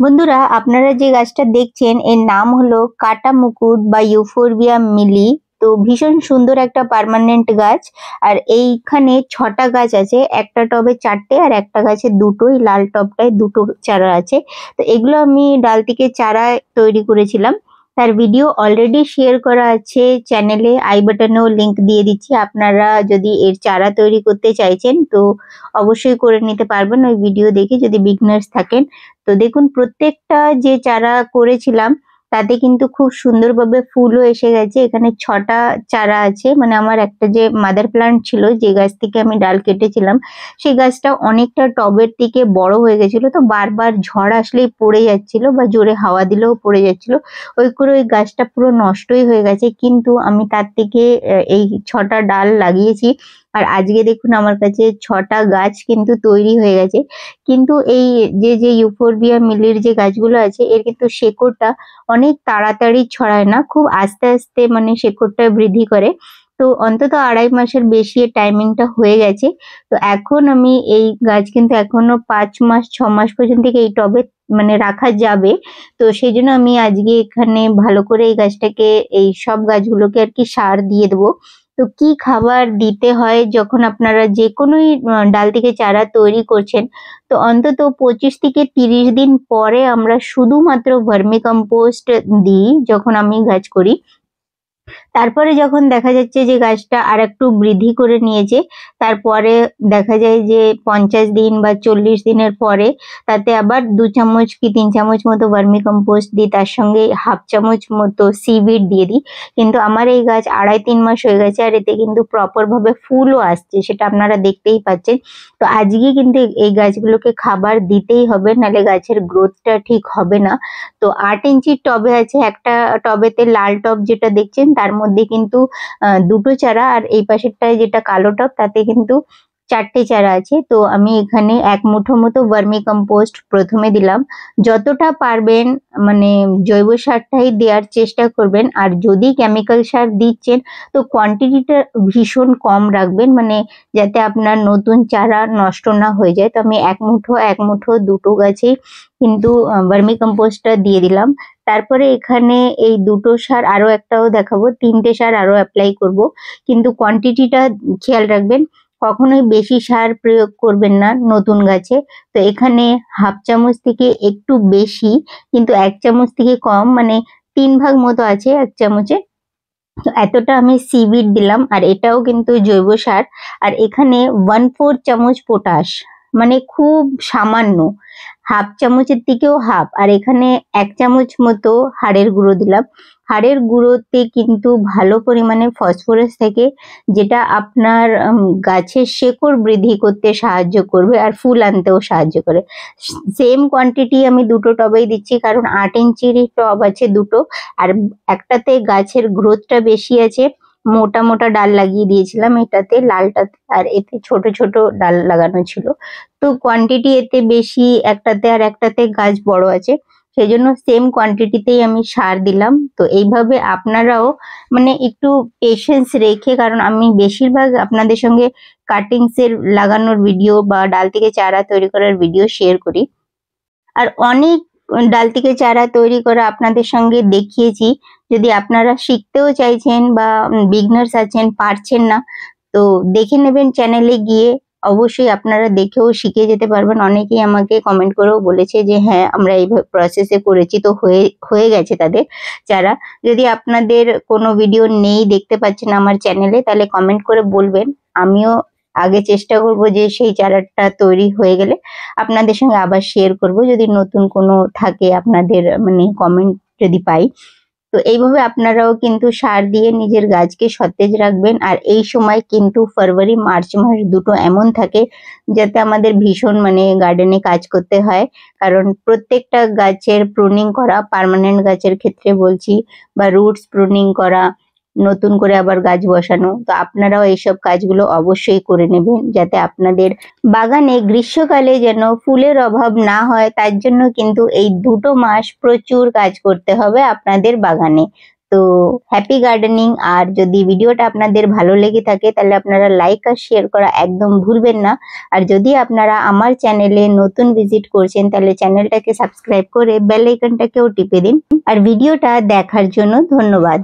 বন্ধুরা, আপনারা যে গাছটা দেখছেন, এর নাম হলো কাটা মুকুট বা ইউফোরবিয়া মিলি। তো ভীষণ সুন্দর একটা পার্মানেন্ট গাছ। আর এইখানে ছটা গাছ আছে, একটা টবে চারটে আর একটা গাছে দুটোই, লাল টবটায় দুটো চারা আছে। তো এগুলো আমি ডাল থেকে চারা তৈরি করেছিলাম। তার ভিডিও অলরেডি শেয়ার করা আছে চ্যানেলে আই বাটনেও লিংক দিয়ে দিচ্ছি। আপনারা যদি এর চারা তৈরি করতে চাইছেন, তো অবশ্যই করে নিতে পারবেন। ওই ভিডিও দেখে যদি বিগনার্স থাকেন, তো দেখুন প্রত্যেকটা যে চারা করেছিলাম তাতে কিন্তু খুব সুন্দরভাবে ফুলও এসে গেছে। এখানে ছটা চারা আছে। মানে আমার একটা যে মাদার প্লান্ট ছিল, যে গাছ থেকে আমি ডাল কেটেছিলাম, সেই গাছটা অনেকটা টবের থেকে বড় হয়ে গেছিল। তো বারবার ঝড় আসলেই পড়ে যাচ্ছিল বা জোরে হাওয়া দিলেও পড়ে যাচ্ছিল। ওই করে ওই গাছটা পুরো নষ্টই হয়ে গেছে। কিন্তু আমি তার থেকে এই ছটা ডাল লাগিয়েছি। আর আজকে দেখুন আমার কাছে ছটা গাছ কিন্তু তৈরি হয়ে গেছে। কিন্তু এই যে যে ইউফোরবিয়া মিলির যে গাছগুলো আছে, এর কিন্তু শেকড়টা অনেক তাড়াতাড়ি ছড়ায় না, খুব আস্তে আস্তে মানে শেকড়টা বৃদ্ধি করে। তো অন্তত আড়াই মাসের বেশি টাইমিংটা হয়ে গেছে। তো এখন আমি এই গাছ কিন্তু এখনও পাঁচ মাস, ছ মাস পর্যন্ত এই টবে মানে রাখা যাবে। তো সেই জন্য আমি আজকে এখানে ভালো করে এই গাছটাকে, এই সব গাছগুলোকে আর কি সার দিয়ে দেবো। তো কি খাবার দিতে হয় যখন আপনারা যে কোনোই ডাল থেকে চারা তৈরি করছেন, তো অন্তত পঁচিশ থেকে তিরিশ দিন পরে আমরা শুধুমাত্র ভার্মি কম্পোস্ট দিই যখন আমি গাছ করি। তারপরে যখন দেখা যাচ্ছে যে গাছটা আর একটু বৃদ্ধি করে নিয়েছে, তারপরে দেখা যায় যে পঞ্চাশ দিন বা চল্লিশ দিনের পরে তাতে আবার দু চামচ কি তিন চামচ মতো ভার্মি কম্পোস্ট দিই তার সঙ্গে হাফ চামচ মতো সিবিড দিয়ে দিই। কিন্তু আমার এই গাছ আড়াই তিন মাস হয়ে গেছে আর এতে কিন্তু প্রপার ভাবে ফুলও আসছে, সেটা আপনারা দেখতেই পাচ্ছেন। তো আজকে কিন্তু এই গাছগুলোকে খাবার দিতেই হবে, নালে গাছের গ্রোথটা ঠিক হবে না। তো আট ইঞ্চির টবে আছে, একটা টবেতে লাল টব যেটা দেখছেন, তার মধ্যে কিন্তু দুটো চারা আর এই পাশেরটায় যেটা কালো টব তাতে কিন্তু চারটে চারা আছে, তো আমি এখানে এক মুঠো মতো ভার্মি কম্পোস্ট প্রথমে দিলাম। যতটা পারবেন মানে জৈব সারটাই দেওয়ার চেষ্টা করবেন, আর যদি কেমিক্যাল সার দিচ্ছেন, তো কোয়ান্টিটিটা ভীষণ কম রাখবেন মানে যাতে আপনার নতুন চারা নষ্ট না হয়ে যায়। তো আমি এক মুঠো এক মুঠো দুটো গাছেই কিন্তু ভার্মি কম্পোস্টটা দিয়ে দিলাম। তারপরে এখানে এই দুটো সার আরও একটাও দেখাবো, তিনটে সার আরও অ্যাপ্লাই করব। কিন্তু কোয়ান্টিটিটা খেয়াল রাখবেন কখনোই বেশি সার প্রয়োগ করবেন না নতুন গাছে। তো এখানে হাফ চামচ থেকে একটু বেশি, কিন্তু এক চামচ থেকে কম মানে তিন ভাগ মতো আছে এক চামচে। তো এতটা আমি সিবিট দিলাম, আর এটাও কিন্তু জৈব সার। আর এখানে ওয়ান ফোর চামচ পটাশ মানে খুব সামান্য। হাফ চামচের দিকেও হাফ। আর এখানে এক চামচ মতো হাড়ের গুঁড়ো দিলাম। হাড়ের গুঁড়োতে কিন্তু ভালো পরিমাণে ফসফরাস থাকে, যেটা আপনার গাছের শেকড় বৃদ্ধি করতে সাহায্য করবে আর ফুল আনতেও সাহায্য করে। সেম কোয়ান্টিটি আমি দুটো টবেই দিচ্ছি, কারণ আট ইঞ্চির টব আছে দুটো। আর একটাতে গাছের গ্রোথটা বেশি আছে। মোটা মোটা ডাল লাগিয়ে দিয়েছিলাম, এটাতে, লালটাতে, আর এতে ছোট ছোট ডাল লাগানো ছিল। তো কোয়ান্টিটি এতে বেশি, একটাতে আর একটাতে গাছ বড় আছে সেই জন্য সেম কোয়ান্টিটিতেই আমি সার দিলাম। তো এইভাবে আপনারাও মানে একটু পেশেন্স রেখে, কারণ আমি বেশিরভাগ আপনাদের সঙ্গে কাটিংস এর লাগানোর ভিডিও বা ডাল থেকে চারা তৈরি করার ভিডিও শেয়ার করি। আর অনেক ডাল থেকে চারা তৈরি করা আপনাদের সঙ্গে দেখিয়েছি। যদি আপনারা শিখতেও চাইছেন বা বিগনার্স আছেন, পারছেন না, তো দেখে নেবেন চ্যানেলে গিয়ে। অবশ্যই আপনারা দেখেও শিখে যেতে পারবেন। অনেকেই আমাকে কমেন্ট করেও বলেছে যে হ্যাঁ আমরা এই প্রসেসে করেছি, তো হয়ে হয়ে গেছে তাদের যারা যদি আপনাদের কোনো ভিডিও নেই, দেখতে পাচ্ছেন আমার চ্যানেলে তাহলে কমেন্ট করে বলবেন। আমিও আগে চেষ্টা করব যে সেই চারাটা তৈরি হয়ে গেলে আপনাদের সঙ্গে আবার শেয়ার করব। যদি নতুন কোনো থাকে আপনাদের মানে কমেন্ট যদি পাই। তো এইভাবে আপনারাও কিন্তু সার দিয়ে নিজের গাছকে সতেজ রাখবেন। আর এই সময় কিন্তু ফেব্রুয়ারি, মার্চ মাস দুটো এমন থাকে যাতে আমাদের ভীষণ মানে গার্ডেনে কাজ করতে হয়। কারণ প্রত্যেকটা গাছের প্রুনিং করা পার্মানেন্ট গাছের ক্ষেত্রে বলছি, বা রুটস প্রুনিং করা নতুন করে আবার গাছ বসানো। তো আপনারাও এইসব কাজগুলো অবশ্যই করে নেবেন যাতে আপনাদের বাগানে গ্রীষ্মকালে যেন ফুলের অভাব না হয়, তার জন্য কিন্তু এই দুটো মাস প্রচুর কাজ করতে হবে আপনাদের বাগানে। তো হ্যাপি গার্ডেনিং আর যদি ভিডিওটা আপনাদের ভালো লেগে থাকে তাহলে আপনারা লাইক আর শেয়ার করা একদম ভুলবেন না। আর যদি আপনারা আমার চ্যানেলে নতুন ভিজিট করছেন তাহলে চ্যানেলটাকে সাবস্ক্রাইব করে বেল আইকনটাকেও টিপে দিন। আর ভিডিওটা দেখার জন্য ধন্যবাদ।